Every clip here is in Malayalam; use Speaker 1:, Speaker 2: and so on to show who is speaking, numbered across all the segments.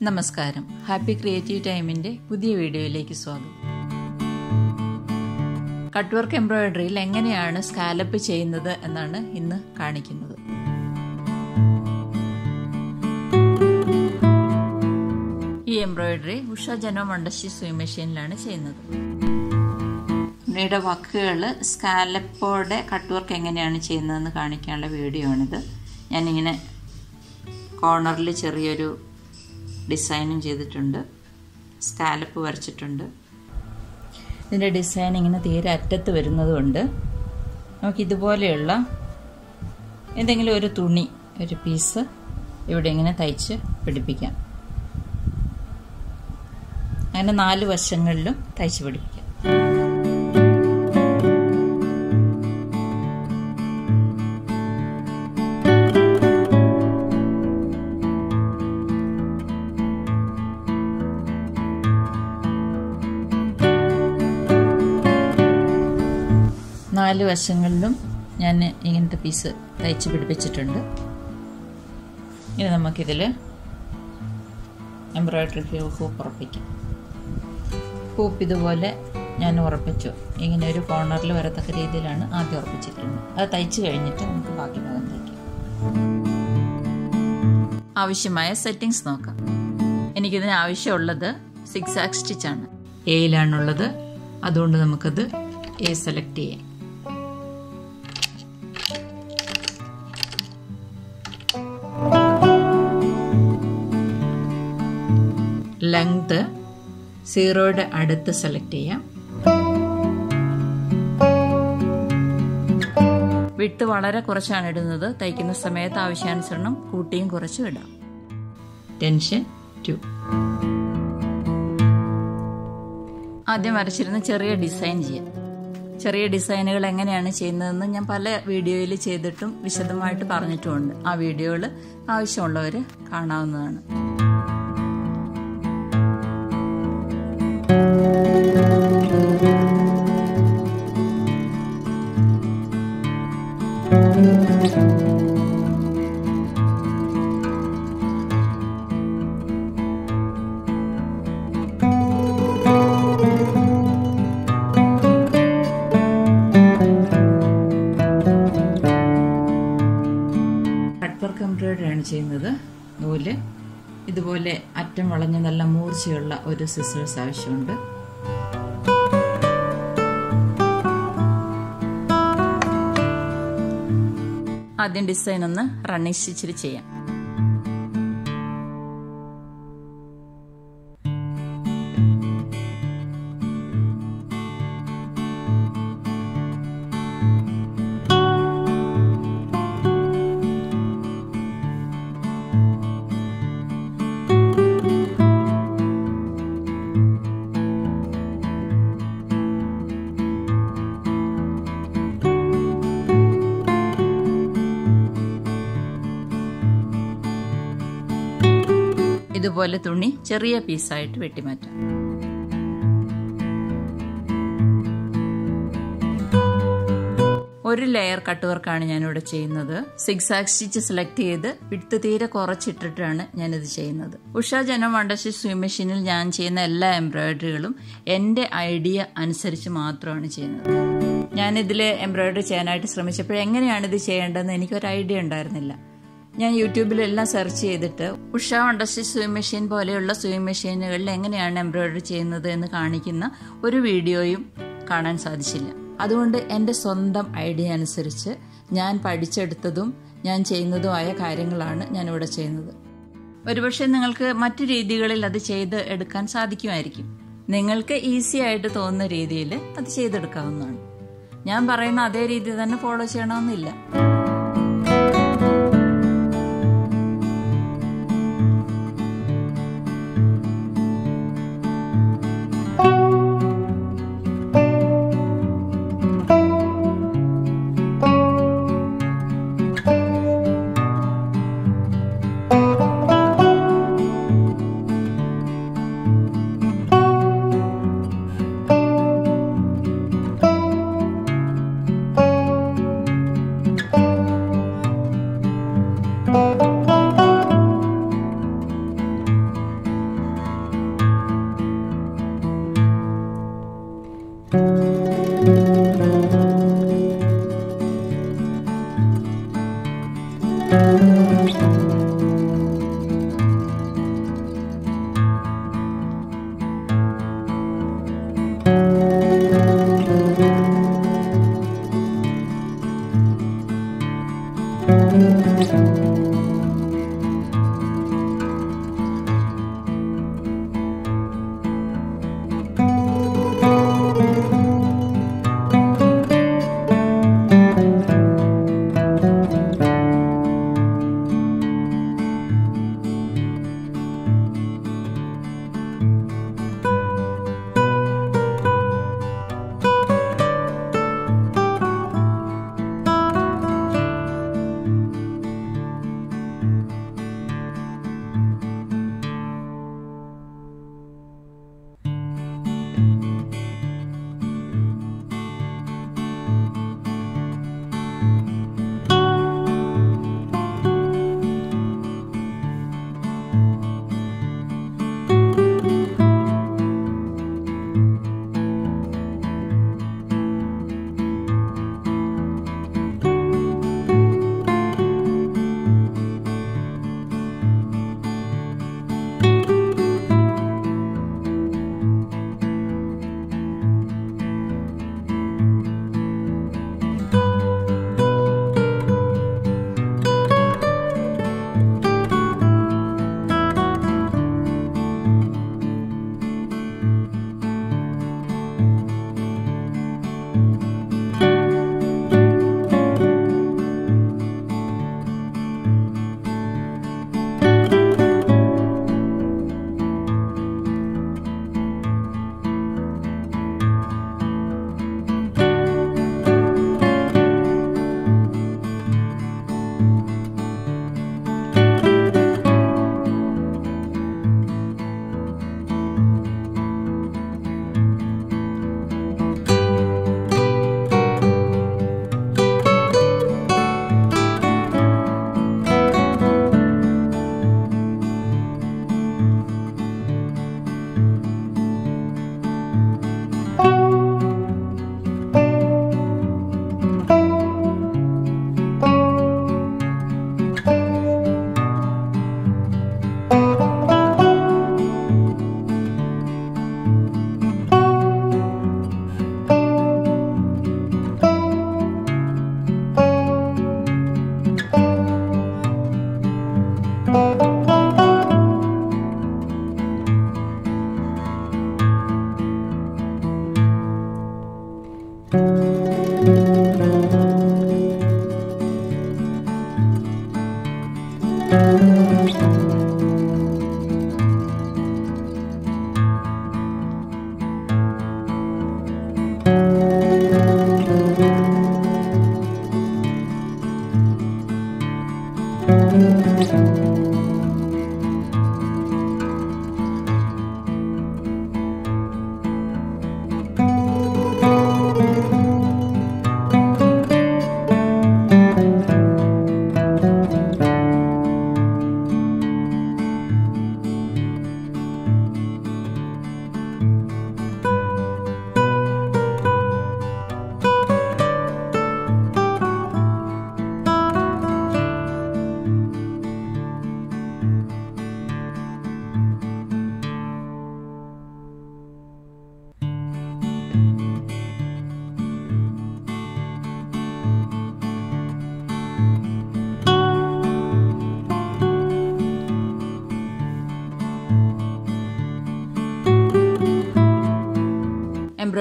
Speaker 1: നമസ്കാരം. ഹാപ്പി ക്രിയേറ്റീവ് ടൈമിന്റെ പുതിയ വീഡിയോയിലേക്ക് സ്വാഗതം. കട്ട് വർക്ക് എംബ്രോയിഡറിയിൽ എങ്ങനെയാണ് സ്കാലപ്പ് ചെയ്യുന്നത് എന്നാണ് ഇന്ന് കാണിക്കുന്നത്. ഈ എംബ്രോയിഡറി ഉഷ ജനോ മണ്ടശി സ്വിം മെഷീനിലാണ് ചെയ്യുന്നത്. ഉണ്ണിയുടെ വക്കുകൾ സ്കാലപ്പോടെ കട്ട് വർക്ക് എങ്ങനെയാണ് ചെയ്യുന്നതെന്ന് കാണിക്കാനുള്ള വീഡിയോ ആണിത് ഞാനിങ്ങനെ കോർണറിൽ ചെറിയൊരു ഡിസൈനും ചെയ്തിട്ടുണ്ട്. സ്കാലപ്പ് വരച്ചിട്ടുണ്ട്. ഇതിന്റെ ഡിസൈൻ ഇങ്ങനെ തീരെ അറ്റത്ത് വരുന്നതുകൊണ്ട് നമുക്ക് ഇതുപോലെയുള്ള എന്തെങ്കിലും ഒരു തുണി ഒരു പീസ് ഇവിടെ ഇങ്ങനെ തയ്ച്ച് പിടിപ്പിക്കാം. അങ്ങനെ നാല് വശങ്ങളിലും തയ്ച്ച് പിടിപ്പിക്കാം. വശങ്ങളിലും ഞാൻ ഇങ്ങനത്തെ പീസ് തയ്ച്ച് പിടിപ്പിച്ചിട്ടുണ്ട്. ഇനി നമുക്കിതിൽ എംബ്രോയ്ഡറി ഹൂപ്പ് ഉറപ്പിക്കാം. ഹൂപ്പ് ഇതുപോലെ ഞാൻ ഉറപ്പിച്ചു. ഇങ്ങനെ ഒരു കോർണറിൽ വരത്തക്ക രീതിയിലാണ് ആദ്യം ഉറപ്പിച്ചിരിക്കുന്നത്. അത് തയ്ച്ച് കഴിഞ്ഞിട്ട് നമുക്ക് ബാക്കി ഭാഗം തയ്ക്കാം. ആവശ്യമായ സെറ്റിങ്സ് നോക്കാം. എനിക്കിതിന് ആവശ്യമുള്ളത് സിക്സ് ആക് സ്റ്റിച്ചാണ് എയിലാണുള്ളത് അതുകൊണ്ട് നമുക്കത് എ സെലക്ട് ചെയ്യാം. ലെങ്ത് സീറോയുടെ അടുത്ത് സെലക്ട് ചെയ്യാം. വിട്ട് വളരെ കുറച്ചാണ് ഇടുന്നത്. തയ്ക്കുന്ന സമയത്ത് ആവശ്യാനുസരണം കൂട്ടിയും കുറച്ചും ഇടാം. ടെൻഷൻ ടു ആദ്യം വരച്ചിരുന്ന ചെറിയ ഡിസൈൻ ചെയ്യാം. ചെറിയ ഡിസൈനുകൾ എങ്ങനെയാണ് ചെയ്യുന്നതെന്ന് ഞാൻ പല വീഡിയോയിൽ ചെയ്തിട്ടും വിശദമായിട്ട് പറഞ്ഞിട്ടുമുണ്ട്. ആ വീഡിയോകൾ ആവശ്യമുള്ളവർ കാണാവുന്നതാണ്. വർക്ക് എംബ്രോയിഡറിയാണ് ചെയ്യുന്നത്. നൂൽ. ഇതുപോലെ അറ്റം വളഞ്ഞ നല്ല മൂർച്ചയുള്ള ഒരു സിസേഴ്സ് ആവശ്യമുണ്ട്. ആദ്യം ഡിസൈൻ ഒന്ന് റണ്ണിച്ചിരി ചെയ്യാം. ഇതുപോലെ തുണി ചെറിയ പീസായിട്ട് വെട്ടിമാറ്റാം. ഒരു ലെയർ കട്ട് വർക്കാണ് ഞാനിവിടെ ചെയ്യുന്നത്. ആക്ക് സ്റ്റിച്ച് സെലക്ട് ചെയ്ത് വിട്ട് തീരെ കുറച്ചിട്ടിട്ടാണ് ഞാനിത് ചെയ്യുന്നത്. ഉഷ ജനം വണ്ടശി സ്വിം മെഷീനിൽ ഞാൻ ചെയ്യുന്ന എല്ലാ എംബ്രോയിഡറികളും എന്റെ ഐഡിയ അനുസരിച്ച് മാത്രമാണ് ചെയ്യുന്നത്. ഞാനിതിൽ എംബ്രോയിഡറി ചെയ്യാനായിട്ട് ശ്രമിച്ചപ്പോൾ എങ്ങനെയാണ് ഇത് ചെയ്യേണ്ടതെന്ന് എനിക്കൊരു ഐഡിയ ഉണ്ടായിരുന്നില്ല. ഞാൻ യൂട്യൂബിലെല്ലാം സെർച്ച് ചെയ്തിട്ട് ഉഷ വണ്ടർസി സ്വിം മെഷീൻ പോലെയുള്ള സ്വിം മെഷീനുകളിൽ എങ്ങനെയാണ് എംബ്രോയിഡറി ചെയ്യുന്നത് എന്ന് കാണിക്കുന്ന ഒരു വീഡിയോയും കാണാൻ സാധിച്ചില്ല. അതുകൊണ്ട് എന്റെ സ്വന്തം ഐഡിയ അനുസരിച്ച് ഞാൻ പഠിച്ചെടുത്തതും ഞാൻ ചെയ്യുന്നതുമായ കാര്യങ്ങളാണ് ഞാനിവിടെ ചെയ്യുന്നത്. ഒരുപക്ഷെ നിങ്ങൾക്ക് മറ്റു രീതികളിൽ അത് ചെയ്ത് എടുക്കാൻ സാധിക്കുമായിരിക്കും. നിങ്ങൾക്ക് ഈസി ആയിട്ട് തോന്നുന്ന രീതിയിൽ അത് ചെയ്തെടുക്കാവുന്നതാണ്. ഞാൻ പറയുന്ന അതേ രീതി തന്നെ ഫോളോ ചെയ്യണമെന്നില്ല.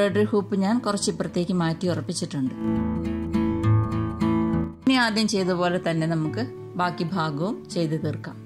Speaker 1: എംബ്രോയിഡറി ഹൂപ്പ് ഞാൻ കുറച്ച് ഇപ്പുറത്തേക്ക് മാറ്റി ഉറപ്പിച്ചിട്ടുണ്ട്. ഇനി ആദ്യം ചെയ്ത പോലെ തന്നെ നമുക്ക് ബാക്കി ഭാഗവും ചെയ്തു തീർക്കാം.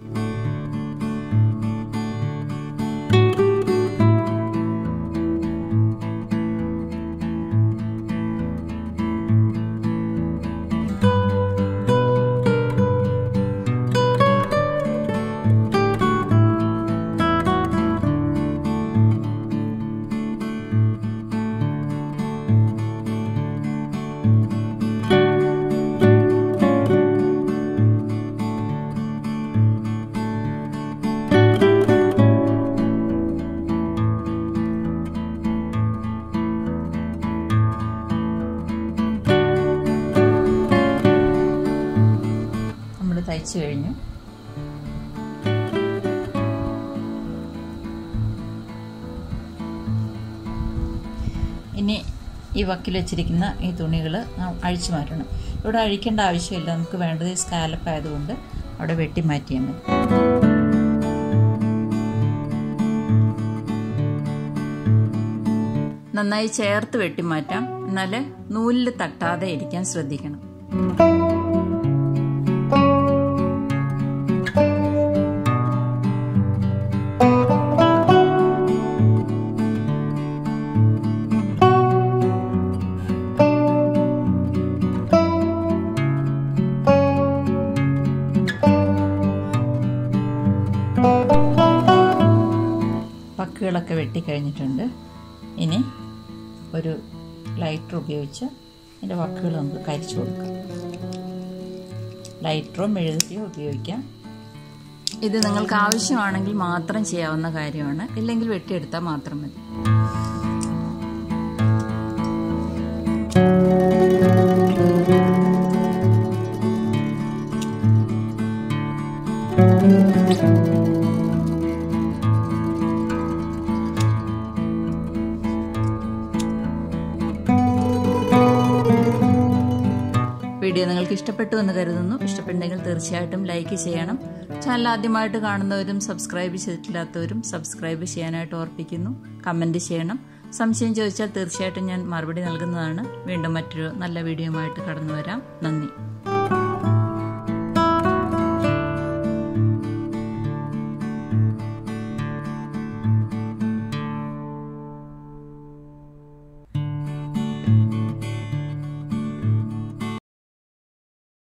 Speaker 1: ഇനി ഈ വക്കിൽ വെച്ചിരിക്കുന്ന ഈ തുണികൾ അഴിച്ചു മാറ്റണം. ഇവിടെ അഴിക്കേണ്ട ആവശ്യമില്ല. നമുക്ക് വേണ്ടത് സ്കാലപ്പ് ആയതുകൊണ്ട് അവിടെ വെട്ടി മാറ്റിയാൽ മതി. നന്നായി ചേർത്ത് വെട്ടിമാറ്റാം എന്നാൽ നൂലിൽ തട്ടാതെ ഇരിക്കാൻ ശ്രദ്ധിക്കണം. പക്കുകളൊക്കെ വെട്ടിക്കഴിഞ്ഞിട്ടുണ്ട്. ഇനി ഒരു ലൈറ്റർ ഉപയോഗിച്ച് അതിന്റെ വക്കുകൾ നമുക്ക് കരിച്ചു കൊടുക്കാം. ലൈറ്ററോ മെഴുകുതിരിയോ ഉപയോഗിക്കാം. ഇത് നിങ്ങൾക്ക് ആവശ്യമാണെങ്കിൽ മാത്രം ചെയ്യാവുന്ന കാര്യമാണ്. ഇല്ലെങ്കിൽ വെട്ടിയെടുത്താൽ മാത്രം മതി. ഇഷ്ടപ്പെട്ടു എന്ന് കരുതുന്നു. ഇഷ്ടപ്പെട്ടെങ്കിൽ തീർച്ചയായിട്ടും ലൈക്ക് ചെയ്യണം. ചാനൽ ആദ്യമായിട്ട് കാണുന്നവരും സബ്സ്ക്രൈബ് ചെയ്തിട്ടില്ലാത്തവരും സബ്സ്ക്രൈബ് ചെയ്യാനായിട്ട് ഓർപ്പിക്കുന്നു. കമന്റ് ചെയ്യണം. സംശയം ചോദിച്ചാൽ തീർച്ചയായിട്ടും ഞാൻ മറുപടി നൽകുന്നതാണ്. വീണ്ടും മറ്റൊരു നല്ല വീഡിയോയുമായിട്ട് കടന്നു വരാം നന്ദി.